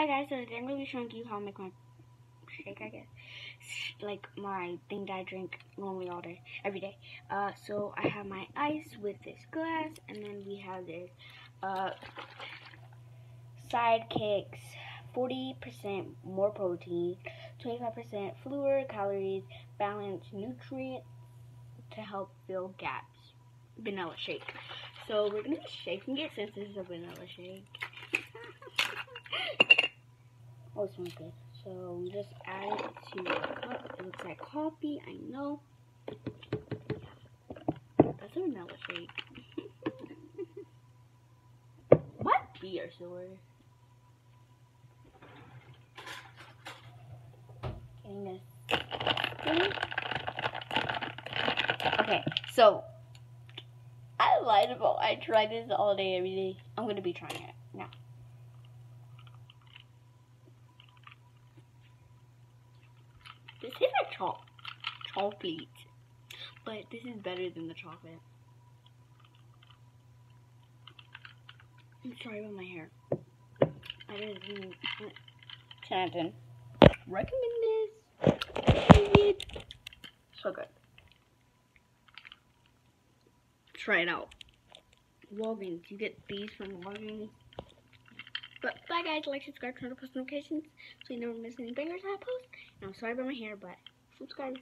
Hi guys, so today I'm going to be showing you how I make my shake, I guess. Like my thing that I drink normally all day, every day. Uh, so I have my ice with this glass, and then we have this uh, sidekicks, 40% more protein, 25% fewer calories, balanced nutrients to help fill gaps. Vanilla shake. So we're going to be shaking it since this is a vanilla shake. Oh, it smells good. So we just add it to the cup. It looks like coffee, I know. That's a vanilla shake. what beer store? Getting this. Okay, so I lied about I tried this all day every day. I'm gonna be trying it now. This is a cho chocolate, but this is better than the chocolate. I'm sorry about my hair. I didn't 10 out of 10. Recommend this. So good. Try it out. Walgreens. You get these from Walgreens. But bye guys, like, subscribe, turn on post notifications so you never miss any bangers I post. And I'm sorry about my hair, but subscribe.